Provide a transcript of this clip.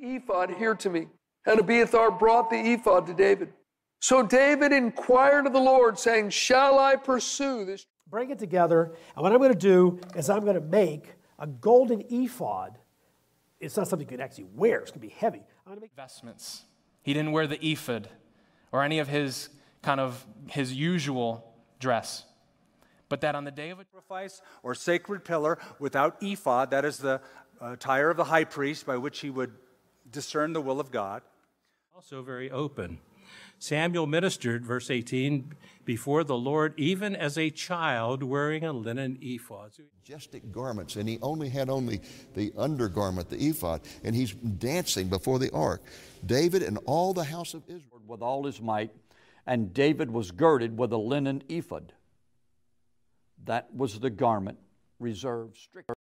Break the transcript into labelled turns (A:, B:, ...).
A: ephod Hear to me. And Abiathar brought the ephod to David. So David inquired of the Lord, saying, Shall I pursue this?
B: Bring it together, and what I'm going to do is I'm going to make a golden ephod. It's not something you can actually wear, it's going to be heavy. I'm going to make
C: vestments. He didn't wear the ephod or any of his kind of his usual dress. But that on the day of a
D: sacrifice or sacred pillar without ephod, that is the uh, attire of the high priest by which he would discern the will of God.
E: Also, very open. Samuel ministered, verse 18, before the Lord, even as a child wearing a linen ephod.
F: Majestic garments, and he only had only the undergarment, the ephod, and he's dancing before the ark. David and all the house of Israel.
G: With all his might, and David was girded with a linen ephod. That was the garment reserved strictly.